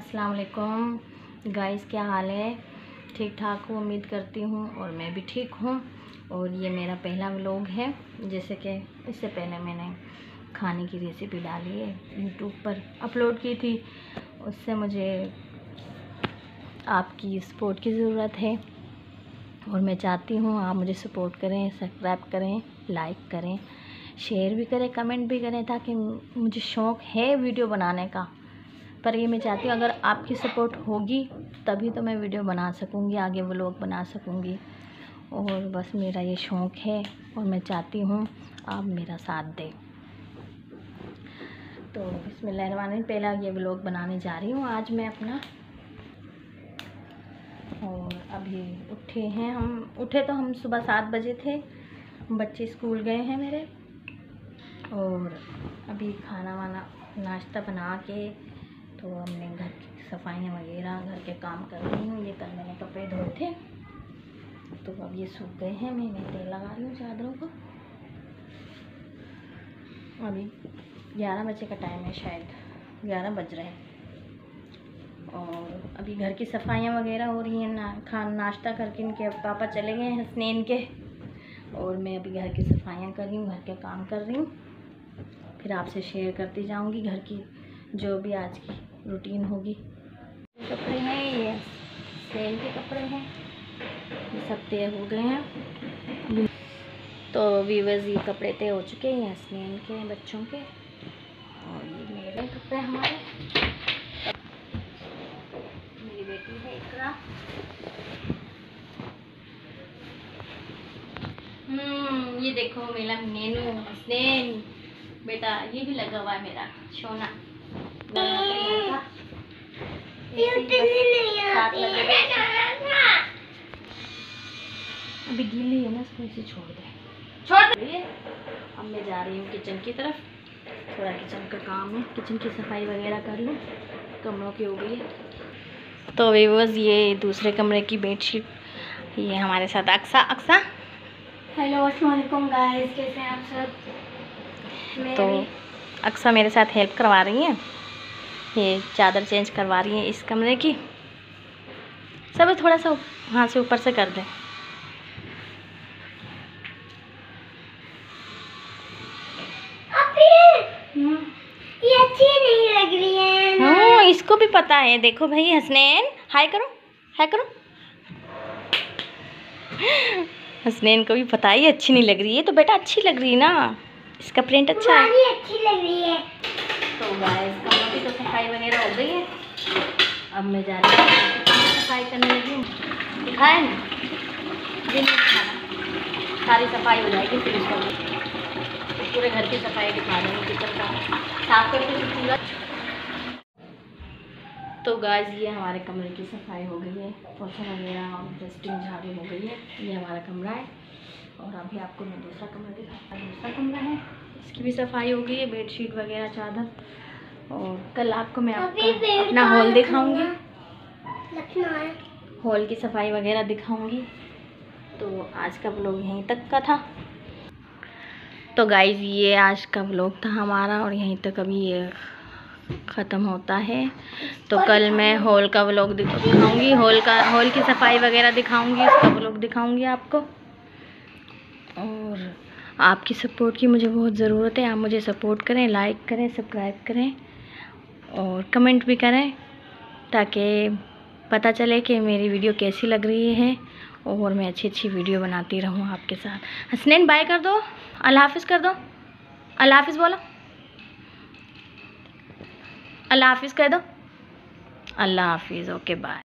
अस्सलाम वालेकुम गाइस, क्या हाल है? ठीक ठाक हूँ, उम्मीद करती हूँ, और मैं भी ठीक हूँ। और ये मेरा पहला व्लॉग है, जैसे कि इससे पहले मैंने खाने की रेसिपी डाली है यूट्यूब पर अपलोड की थी। उससे मुझे आपकी सपोर्ट की ज़रूरत है। और मैं चाहती हूँ आप मुझे सपोर्ट करें सब्सक्राइब करें लाइक करें शेयर भी करें कमेंट भी करें, ताकि मुझे शौक़ है वीडियो बनाने का। पर ये मैं चाहती हूँ, अगर आपकी सपोर्ट होगी, तभी तो मैं वीडियो बना सकूँगी, आगे व्लॉग बना सकूँगी। और बस मेरा ये शौक़ है, और मैं चाहती हूँ आप मेरा साथ दें। तो इसमें लहरवानी पहला ये व्लॉग बनाने जा रही हूँ, आज मैं अपना। और अभी उठे हैं हम, उठे तो हम सुबह सात बजे थे, बच्चे स्कूल गए हैं मेरे। और अभी खाना वाना, नाश्ता बना के तो हमने घर की सफाइयाँ वगैरह, घर के काम कर रही हूँ, ये कल मैंने कपड़े धोए थे। तो अब ये सूख गए हैं, मैं मैं तेल लगा रही हूँ चादरों को। अभी ग्यारह बजे का टाइम है शायद, ग्यारह बज रहे हैं। और अभी घर की सफाइयाँ वगैरह हो रही हैं, ना, खान नाश्ता करके इनके पापा चले गए हैं स्नेन के। और मैं अभी घर की सफाइयाँ कर रही हूँ, घर के काम कर रही हूँ। फिर आपसे शेयर करती जाऊँगी घर की जो भी आज की रूटीन होगी। कपड़े हैं ये सेल के कपड़े हैं। ये सब तय हो गए हैं। तो वीवर्स ये कपड़े तय हो चुके हैं स्नेन के बच्चों के। और ये मेरे कपड़े हमारे। मेरी बेटी है इकरा। हम्म ये देखो मेरा नेनू स्नेन बेटा, ये भी लगा हुआ है मेरा, सोना। अभी गीली है ना इसको इसे छोड़ दे। छोड़ दे। अब मैं जा रही हूँ किचन की तरफ़। थोड़ा किचन का काम है। किचन की सफ़ाई वगैरह कर लूँ। कमरों की हो गई है। तो वीवर्स ये दूसरे कमरे की बेडशीट ये हमारे साथ अक्सा। अक्सा? हेलो अस्सलाम गाइस कैसे हैं आप सब? तो अक्सा मेरे साथ हेल्प करवा रही हैं। ये चादर चेंज करवा रही हैं इस कमरे की। सब थोड़ा सा वहाँ से ऊपर से कर दें। ये अच्छी नहीं लग रही है हाँ इसको भी पता है। देखो भाई हसनैन हाय करो हाय करो। हसनैन को भी पता है अच्छी नहीं लग रही। है तो बेटा अच्छी लग रही है ना। इसका प्रिंट अच्छा है। अच्छी लग रही है। तो तो सफ़ाई वगैरह हो गई है। अब मैं जा रही हूँ। सफ़ाई करने लगी हूँ। दिखाए ना दिखाना सारी सफ़ाई हो जाएगी फिर उसका पूरे घर की सफ़ाई दिखा देंगे किचन का। साफ़ करके पूरा तो गाइस ये हमारे कमरे की सफ़ाई हो गई है। पोछा वगैरह और डस्टिंग झाड़ू हो गई है। ये हमारा कमरा है। और अभी आपको मैं दूसरा कमरा दिखाता दूसरा कमरा है। इसकी भी सफ़ाई हो गई है। बेडशीट वगैरह, चादर। और कल आपको मैं आपको अपना हॉल दिखाऊँगी। हॉल की सफ़ाई वगैरह दिखाऊँगी। तो आज का ब्लॉग यहीं तक का था। तो गाइज़ ये आज का ब्लॉग था हमारा और यहीं तक अभी ये ख़त्म होता है। तो कल मैं हॉल का ब्लॉग दिखाऊँगी। हॉल का हॉल की सफ़ाई वगैरह दिखाऊँगी उसका ब्लॉग दिखाऊँगी आपको। और आपकी सपोर्ट की मुझे बहुत ज़रूरत है। आप मुझे सपोर्ट करें लाइक करें सब्सक्राइब करें। और कमेंट भी करें ताकि पता चले कि मेरी वीडियो कैसी लग रही है और मैं अच्छी अच्छी वीडियो बनाती रहूँ आपके साथ। हसनैन बाय कर दो। अल्लाह हाफिज़ कर दो। अल्लाह हाफिज़ बोलो। अल्लाह हाफिज़ कह दो। अल्लाह हाफिज़ ओके बाय